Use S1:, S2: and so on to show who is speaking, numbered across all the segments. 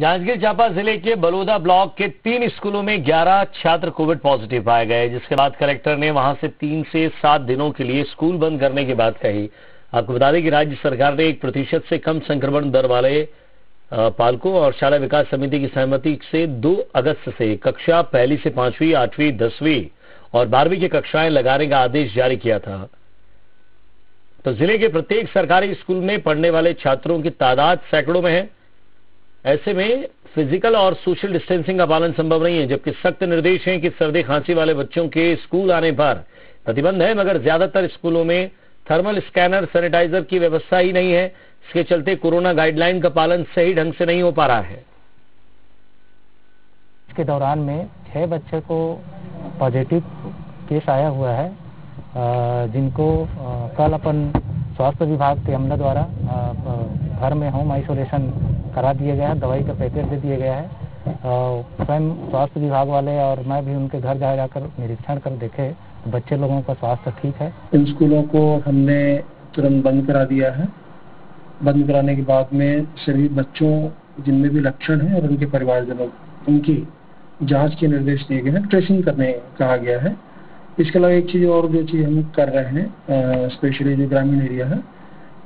S1: जांजगीर चांपा ज़िले के बलौदा ब्लॉक के तीन स्कूलों में 11 छात्र कोविड पॉजिटिव पाए गए, जिसके बाद कलेक्टर ने वहाँ से तीन से सात दिनों के लिए स्कूल बंद करने की बात कही। आपको बता दें कि राज्य सरकार ने एक प्रतिशत से कम संक्रमण दर वाले पालकों और शाला विकास समिति की सहमति से 2 अगस्त से कक्षा पहली से पांचवी, आठवीं, दसवीं और बारहवीं की कक्षाएँ लगाने का आदेश जारी किया था। तो ज़िले के प्रत्येक सरकारी स्कूल में पढ़ने वाले छात्रों की तादाद सैकड़ों में है। ऐसे में फ़िज़िकल और सोशल डिस्टेंसिंग का पालन संभव नहीं है, जबकि सख्त निर्देश हैं कि सर्दी खांसी वाले बच्चों के स्कूल आने पर। प्रतिबंध है, मगर ज़्यादातर स्कूलों में थर्मल स्कैनर सैनिटाइजर की व्यवस्था ही नहीं है। इसके चलते कोरोना गाइडलाइन का पालन सही ढंग से नहीं हो पा रहा है।
S2: इसके दौरान में छह बच्चे को पॉजिटिव केस आया हुआ है जिनको कल अपन स्वास्थ्य विभाग के अमला द्वारा घर में होम आइसोलेशन करा दिया गया है, दवाई का पैकेट दे दिया गया है। स्वयं स्वास्थ्य विभाग वाले और मैं भी उनके घर जा जाकर निरीक्षण कर देखे, बच्चे लोगों का स्वास्थ्य ठीक है।
S3: इन स्कूलों को हमने तुरंत बंद करा दिया है। बंद कराने के बाद में सभी बच्चों, जिनमें भी लक्षण है और उनके परिवारजनों, उनकी जाँच के निर्देश दिए गए हैं, ट्रेसिंग करने कहा गया है। इसके अलावा एक चीज़ और जो चीज़ हम कर रहे हैं स्पेशली जो ग्रामीण एरिया है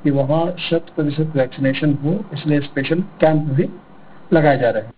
S3: कि वहाँ शत प्रतिशत वैक्सीनेशन हो इसलिए स्पेशल कैंप भी लगाए जा रहे हैं।